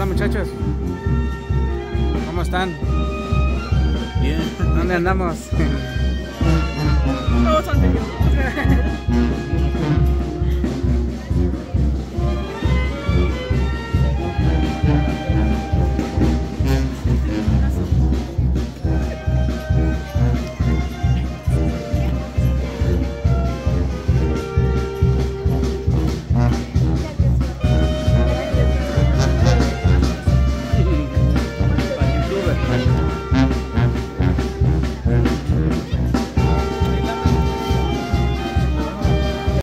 Hola muchachos. ¿Cómo están? Bien. ¿Dónde andamos? Todos son